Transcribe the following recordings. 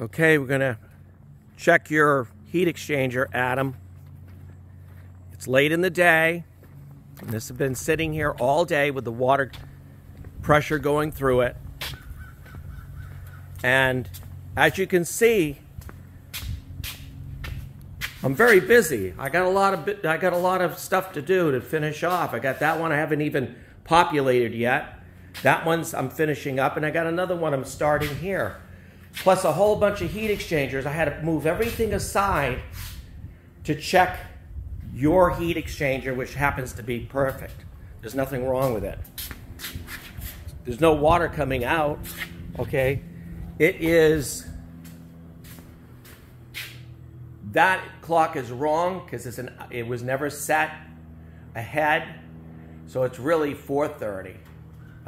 Okay, we're gonna check your heat exchanger, Adam. It's late in the day. And this has been sitting here all day with the water pressure going through it. And as you can see, I'm very busy. I got a lot of I got a lot of stuff to do to finish off. I got that one I haven't even populated yet. That one's I'm finishing up, and I got another one I'm starting here plus a whole bunch of heat exchangers. I had to move everything aside to check your heat exchanger, which happens to be perfect. There's nothing wrong with it. There's no water coming out, okay? It is, that clock is wrong because it's an, it was never set ahead. So it's really 4.30,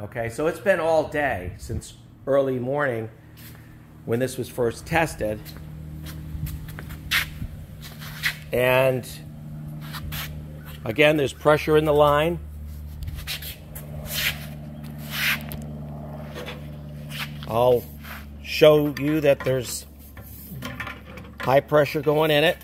okay? So it's been all day since early morning when this was first tested. And again, there's pressure in the line. I'll show you that there's high pressure going in it.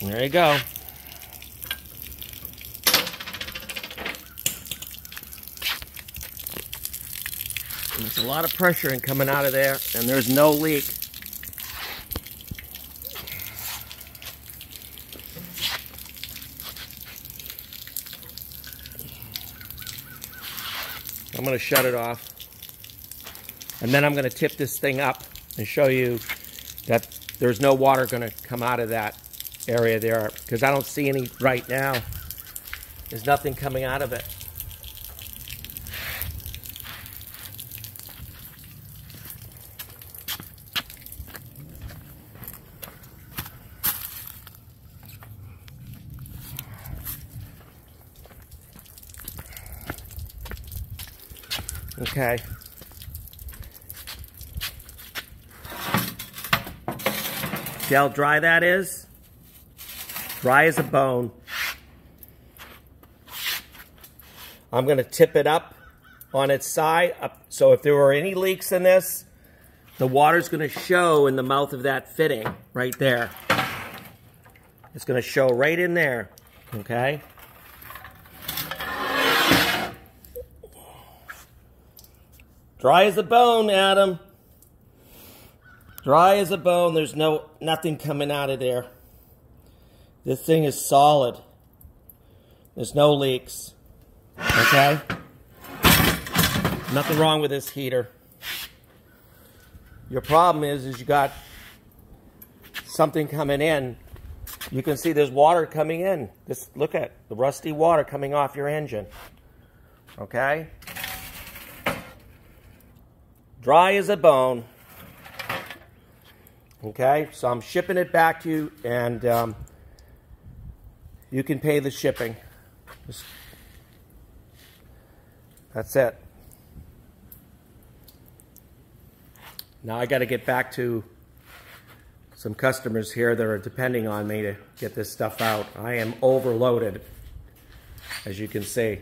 There you go. There's a lot of pressure in coming out of there, and there's no leak. I'm going to shut it off. And then I'm going to tip this thing up and show you that there's no water going to come out of that area there because I don't see any right now. There's nothing coming out of it. Okay. See how dry that is? Dry as a bone. I'm going to tip it up on its side. Up. So if there were any leaks in this, the water's going to show in the mouth of that fitting right there. It's going to show right in there. Okay? Dry as a bone, Adam. Dry as a bone. There's no nothing coming out of there. This thing is solid. There's no leaks. Okay? Nothing wrong with this heater. Your problem is, is you got something coming in. You can see there's water coming in. This, look at the rusty water coming off your engine. Okay? Dry as a bone. Okay, so I'm shipping it back to you, and um, you can pay the shipping. Just, that's it. Now I got to get back to some customers here that are depending on me to get this stuff out. I am overloaded, as you can see.